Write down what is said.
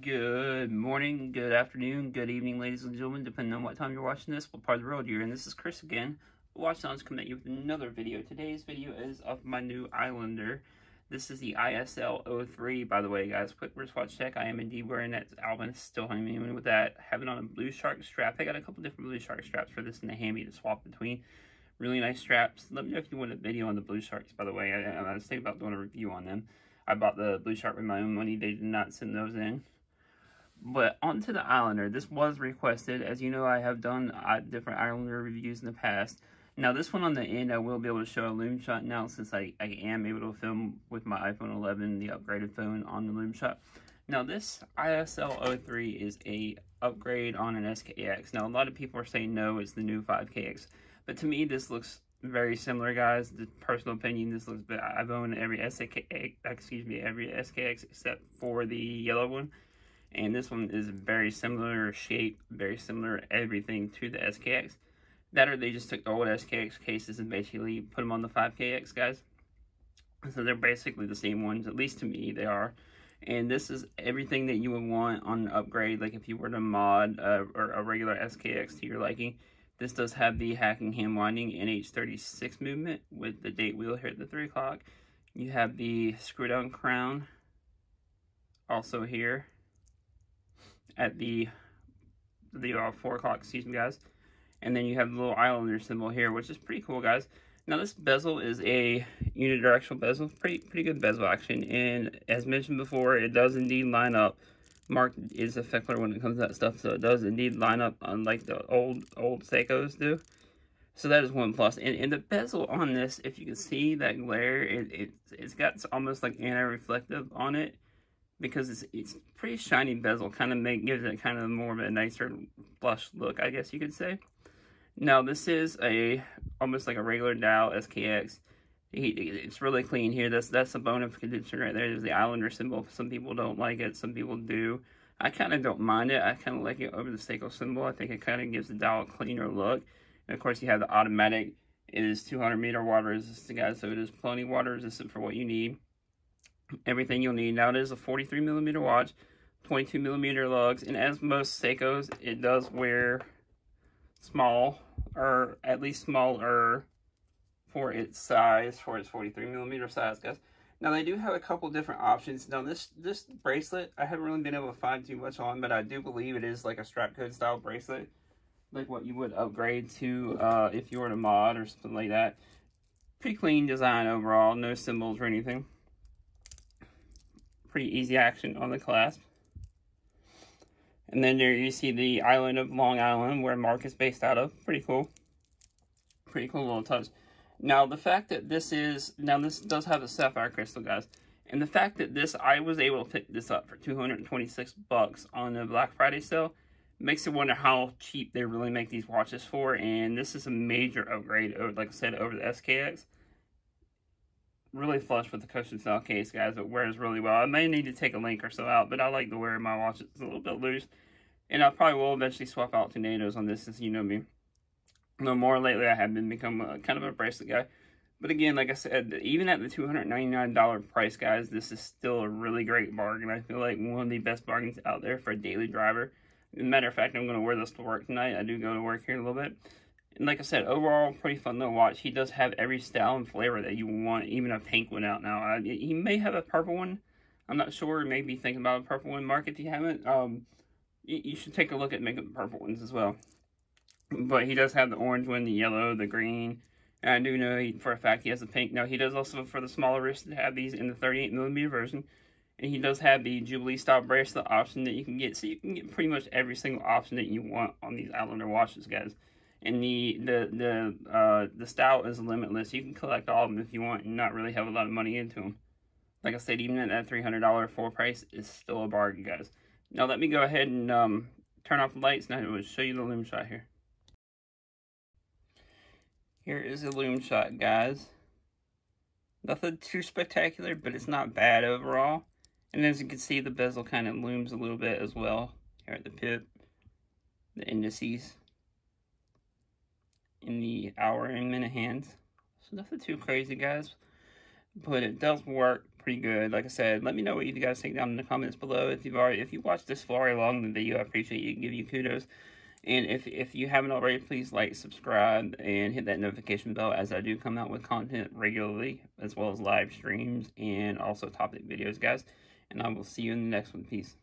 Good morning, good afternoon, good evening, ladies and gentlemen, depending on what time you're watching this, what part of the world you're in. This is Chris again. Watch Lounge coming at you with another video. Today's video is of my new Islander. This is the ISL 03, by the way, guys. Quick wristwatch check. I am indeed wearing that Alvin. Still honeymoon with that. Having on a BluShark strap. I got a couple different BluShark straps for this in the hammy to swap between. Really nice straps. Let me know if you want a video on the BluSharks, by the way. I, I was thinking about doing a review on them. I bought the BluShark with my own money. They did not send those in. But onto the Islander. This was requested. As you know, I have done uh, different Islander reviews in the past. Now, this one on the end, I will be able to show a Lume shot now since I, I am able to film with my iPhone 11, the upgraded phone on the Lume shot. Now, this ISL 03 is a upgrade on an SKX. Now, a lot of people are saying no, it's the new 5KX. But to me, this looks very similar, guys. The personal opinion, this looks. I've owned every SKX, excuse me, every SKX except for the yellow one, and this one is very similar shape, very similar everything to the SKX. That or they just took old SKX cases and basically put them on the 5KX, guys. So they're basically the same ones, at least to me, they are. And this is everything that you would want on an upgrade, like if you were to mod or a regular SKX to your liking. This does have the hacking hand winding NH36 movement with the date wheel here at the 3 o'clock. You have the screw down crown also here at the the uh, 4 o'clock, me guys. And then you have the little Islander symbol here, which is pretty cool guys. Now this bezel is a unidirectional bezel, pretty pretty good bezel action. And as mentioned before, it does indeed line up Mark is a Fickler when it comes to that stuff, so it does indeed line up unlike the old old Seikos do. So that is one plus. And, and the bezel on this, if you can see that glare, it, it, it's got almost like anti-reflective on it because it's it's pretty shiny bezel, kind of make gives it kind of more of a nicer blush look, I guess you could say. Now this is a almost like a regular Dow SKX. It's really clean here. That's that's a bone of contention right there. There's the Islander symbol. Some people don't like it. Some people do. I kind of don't mind it. I kind of like it over the Seiko symbol. I think it kind of gives the dial a cleaner look. And of course, you have the automatic. It is 200 meter water resistant, guys. So it is plenty water resistant for what you need. Everything you'll need. Now it is a 43 millimeter watch, 22 millimeter lugs, and as most Seikos, it does wear small or at least smaller for its size, for its 43 millimeter size, guys. Now, they do have a couple different options. Now, this, this bracelet, I haven't really been able to find too much on, but I do believe it is like a Strapcode style bracelet, like what you would upgrade to uh, if you were to mod or something like that. Pretty clean design overall, no symbols or anything. Pretty easy action on the clasp. And then there you see the island of Long Island, where Mark is based out of. Pretty cool. Pretty cool little touch. Now, the fact that this is, now this does have a sapphire crystal, guys. And the fact that this, I was able to pick this up for 226 bucks on the Black Friday sale, makes you wonder how cheap they really make these watches for. And this is a major upgrade, like I said, over the SKX. Really flush with the cushion style case, guys. It wears really well. I may need to take a link or so out, but I like the wear of my watch. It's a little bit loose. And I probably will eventually swap out to NATOs on this, since you know me. No more lately, I have been become a, kind of a bracelet guy. But again, like I said, even at the $299 price, guys, this is still a really great bargain. I feel like one of the best bargains out there for a daily driver. Matter of fact, I'm going to wear this to work tonight. I do go to work here a little bit. And like I said, overall, pretty fun to watch. He does have every style and flavor that you want, even a pink one out now. I, he may have a purple one. I'm not sure. Maybe thinking about a purple one. Mark, if you haven't, um, you, you should take a look at making purple ones as well. But he does have the orange one, the yellow, the green. And I do know he, for a fact he has the pink. Now, he does also, for the smaller wrist, have these in the 38 millimeter version. And he does have the Jubilee style bracelet option that you can get. So you can get pretty much every single option that you want on these Islander watches, guys. And the the the uh, the style is limitless. You can collect all of them if you want and not really have a lot of money into them. Like I said, even at that $300 full price is still a bargain, guys. Now let me go ahead and um, turn off the lights and I will show you the lume shot here. Here is a lume shot, guys. Nothing too spectacular, but it's not bad overall. And as you can see, the bezel kind of lumes a little bit as well. Here at the pip, the indices, in the hour and minute hands. So nothing too crazy, guys. But it does work pretty good. Like I said, let me know what you guys think down in the comments below. If you've already, if you watched this far along the video, I appreciate you. Give you kudos. And if, if you haven't already, please like, subscribe, and hit that notification bell as I do come out with content regularly, as well as live streams and also topic videos, guys. And I will see you in the next one. Peace.